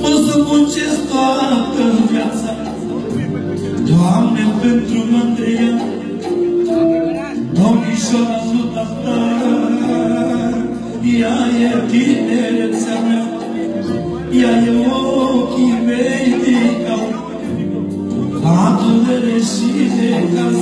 Pot să muncesc toată viața. Doamne, pentru mândria Domnișoara Zuta ta Ea e tinerețea mea Ea e ochii mei de cap. Patul de reșine ca